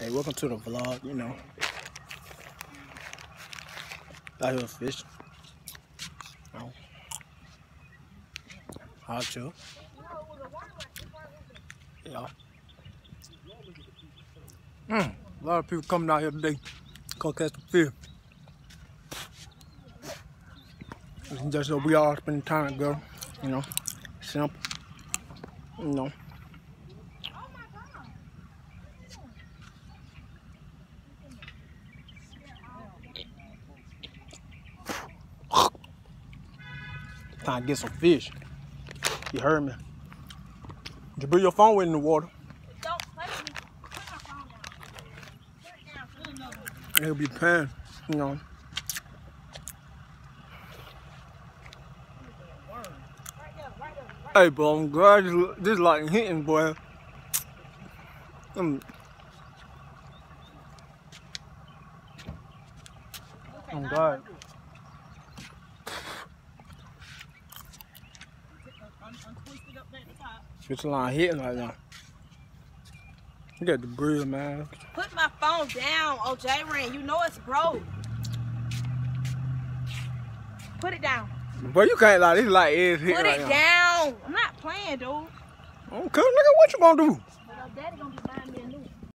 Hey, welcome to the vlog, you know. Out here fishing. Oh. Hot too. Yeah. Mm, a lot of people coming out here today. Come catch the fish. It's just so we all spend time girl. you know. Simple. You know. Time to get some fish. You heard me. Did you bring your phone with in the water? Don't play with me. Put my phone down. Put it down. Put It'll be paying, you know. Right there, right there, right Hey, bro, I'm glad this, this like hitting, boy. Okay, I'm glad. Untwist it up there at the top. Fish line hitting right now. You got the grill, man. Put my phone down, Ojaryn. You know it's broke. Put it down. Boy, you can't lie. This light is hitting Put right it now. down. I'm not playing, dude. Okay, nigga, what you gonna do? But uh, daddy gonna be me